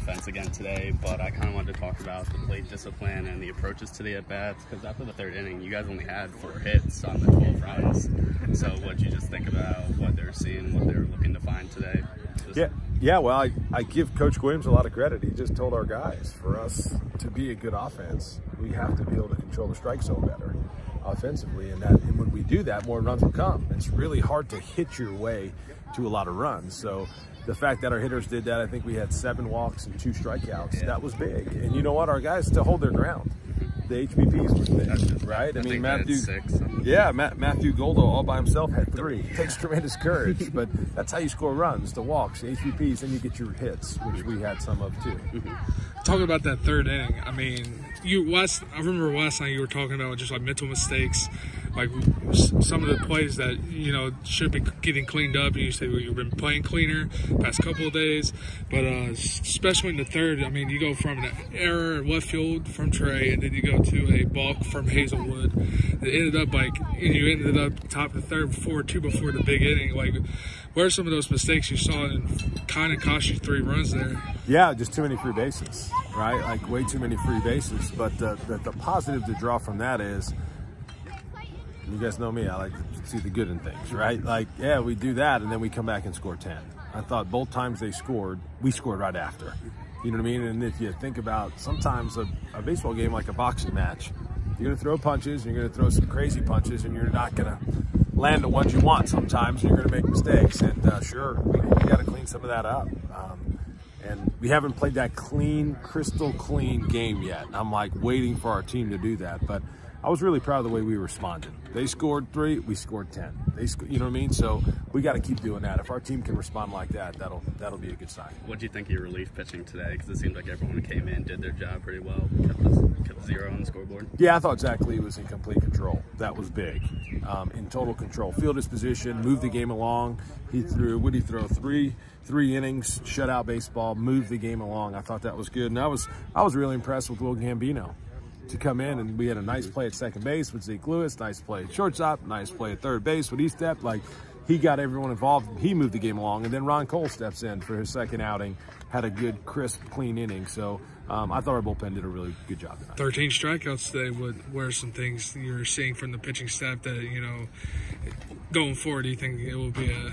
offense again today, but I kind of wanted to talk about the plate discipline and the approaches to the at bats because after the third inning, you guys only had four hits on the 12 runs. So, what you just think about what they're seeing, what they're looking to find today? Just Yeah, yeah. Well, I, I give Coach Williams a lot of credit. He just told our guys, for us to be a good offense, we have to be able to control the strike zone better offensively, and that and when we do that, more runs will come. It's really hard to hit your way to a lot of runs. So the fact that our hitters did that, I think we had seven walks and two strikeouts. That was big. And you know what? Our guys still hold their ground. The HBPs was big, right? I, I mean, think they had Matthew. six. Yeah, Matt, Matthew Goldo all by himself had three. It takes tremendous courage, but that's how you score runs, the walks, the HBPs, and you get your hits, which we had some of too. talking about that third inning, I mean, you West. I remember last night you were talking about just like mental mistakes, like some of the plays that you know should be getting cleaned up. You say you've been playing cleaner past couple of days, but uh, especially in the third, I mean, you go from an error in left field from Trey, and then you go to a balk from Hazelwood. It ended up like you ended up top of the third before two before the big inning. Like, where are some of those mistakes you saw and kind of cost you three runs there? Yeah, just too many free bases, right? Like way too many free bases. But the, the, the positive to draw from that is, you guys know me, I like to see the good in things, right? Like, yeah, we do that and then we come back and score 10. I thought both times they scored, we scored right after. You know what I mean? And if you think about sometimes a, a baseball game like a boxing match, you're going to throw punches, you're going to throw some crazy punches, and you're not going to land the ones you want sometimes. You're going to make mistakes. And uh, sure, we, got to clean some of that up. Um, and we haven't played that clean, crystal clean game yet. I'm like waiting for our team to do that. But I was really proud of the way we responded. They scored three, we scored ten. They, sc- you know what I mean? So we got to keep doing that. If our team can respond like that, that'll that'll be a good sign. What do you think of your relief pitching today? Because it seemed like everyone came in, did their job pretty well, kept the, kept zero on the scoreboard. Yeah, I thought Zach Lee was in complete control. That was big. Um, in total control. Field his position, moved the game along. He threw, what did he throw? Three three innings, shutout baseball, moved the game along. I thought that was good. And I was I was really impressed with Will Gambino to come in and we had a nice play at second base with Zeke Lewis, nice play at shortstop, nice play at third base with he stepped. Like he got everyone involved. He moved the game along, and then Ron Cole steps in for his second outing, had a good, crisp, clean inning. So um, I thought our bullpen did a really good job tonight. 13 strikeouts today. What, what are some things you're seeing from the pitching staff that, you know, going forward, do you think it will be a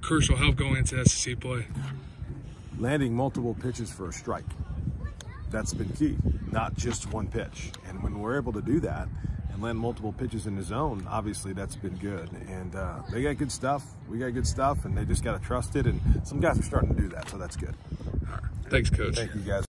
crucial help going into SEC play? landing multiple pitches for a strike. That's been key, not just one pitch. And when we're able to do that and land multiple pitches in the zone, obviously that's been good. And uh, they got good stuff. We got good stuff, and they just got to trust it. And some guys are starting to do that, so that's good. Thanks, Coach. Thank you, guys.